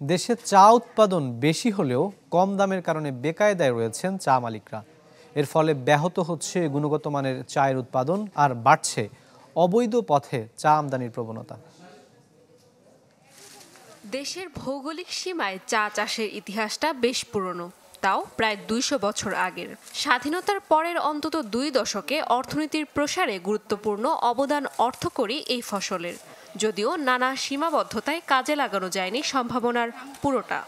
দেশে চা উৎপাদন বেশি হলেও কম দামের কারণে বেকায়দায় রয়েছেন চা মালিকরা। এর ফলে ব্যাহত হচ্ছে গুণগত মানের চায়ের উৎপাদন আর বাড়ছে অবৈধ পথে চা আমদানির প্রবণতা। দেশের ভৌগোলিক সীমায় চা চাষের ইতিহাসটা বেশ পুরনো, তাও প্রায় দুইশো বছর আগের। স্বাধীনতার পরের অন্তত দুই দশকে অর্থনীতির প্রসারে গুরুত্বপূর্ণ অবদান অর্থকরী এই ফসলের। যদিও নানা সীমাবদ্ধতায় কাজে লাগানো যায়নি সম্ভাবনার পুরোটা।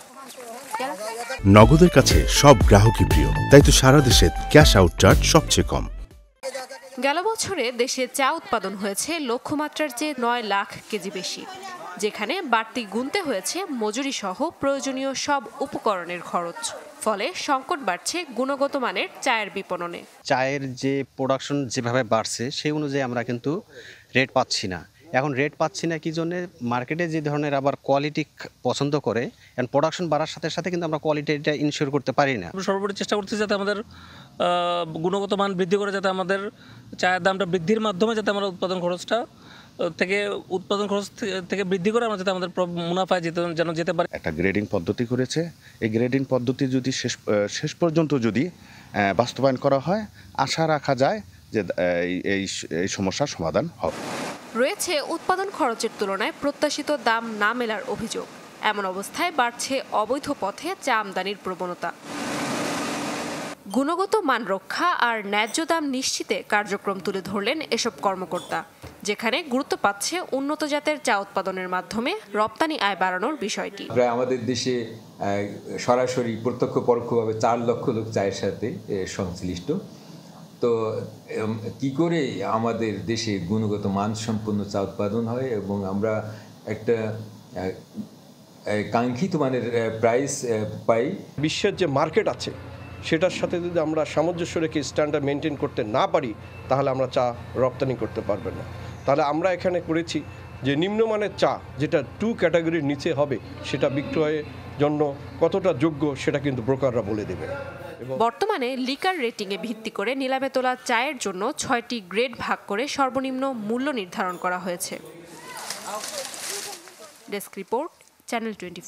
নগদের কাছে সব গ্রাহকই প্রিয় তাই তো সারা দেশে ক্যাশ আউট চার্জ সবচেয়ে কম। গেল বছরে দেশে চা উৎপাদন হয়েছে লক্ষ্যমাত্রার চেয়ে নয় লাখ কেজি বেশি যেখানে বাড়তি গুনতে হয়েছে মজুরি সহ প্রয়োজনীয় সব উপকরণের খরচ ফলে সংকট বাড়ছে গুণগত মানের চায়ের বিপণনে। চায়ের যে প্রোডাকশন যেভাবে বাড়ছে সেই অনুযায়ী আমরা কিন্তু রেট পাচ্ছি না। এখন রেট পাচ্ছি না কি জন্য মার্কেটে যে ধরনের আবার কোয়ালিটি পছন্দ করে এখন প্রোডাকশন বাড়ার সাথে সাথে কিন্তু আমরা কোয়ালিটিটা ইনশিওর করতে পারি না। আমরা সর্বোপরি চেষ্টা করছি যাতে আমাদের গুণগত মান বৃদ্ধি করে যাতে আমাদের চায়ের দামটা বৃদ্ধির মাধ্যমে যাতে আমরা উৎপাদন খরচটা থেকে উৎপাদন খরচ থেকে বৃদ্ধি করে আমরা যাতে আমাদের মুনাফায় যেতে যেন যেতে পারে। একটা গ্রেডিং পদ্ধতি করেছে। এই গ্রেডিং পদ্ধতি যদি শেষ শেষ পর্যন্ত যদি বাস্তবায়ন করা হয় আশা রাখা যায় যে এই- এই এই সমস্যার সমাধান হবে। রয়েছে উৎপাদন খরচের তুলনায় প্রত্যাশিত দাম না মেলার অভিযোগ। এমন অবস্থায় বাড়ছে অবৈধ পথে চা আমদানির প্রবণতা। গুণগত মান রক্ষা আর ন্যায্য দাম নিশ্চিতে কার্যক্রম তুলে ধরলেন এসব কর্মকর্তা, যেখানে গুরুত্ব পাচ্ছে উন্নত জাতের চা উৎপাদনের মাধ্যমে রপ্তানি আয় বাড়ানোর বিষয়টি। প্রায় আমাদের দেশে সরাসরি প্রত্যক্ষ পরোক্ষভাবে চার লক্ষ লোক চায়ের সাথে সংশ্লিষ্ট। তো কি করে আমাদের দেশে গুণগত মানসম্পন্ন চা উৎপাদন হয় এবং আমরা একটা কাঙ্ক্ষিত মানের প্রাইস পাই? বিশ্বের যে মার্কেট আছে, সেটার সাথে যদি আমরা সামঞ্জস্য রেখে স্ট্যান্ডার্ড মেনটেন করতে না পারি, তাহলে আমরা চা রপ্তানি করতে পারবেন না। তাহলে আমরা এখানে করেছি যে নিম্নমানের চা, যেটা টু ক্যাটাগরির নিচে হবে, সেটা বিক্রয়ের জন্য কতটা যোগ্য, সেটা কিন্তু ব্রোকাররা বলে এবং বর্তমানে লিকার রেটিংয়ে ভিত্তি করে নিলামে তোলা চায়ের জন্য ছয়টি গ্রেড ভাগ করে সর্বনিম্ন মূল্য নির্ধারণ করা হয়েছে। Desk report, channel twenty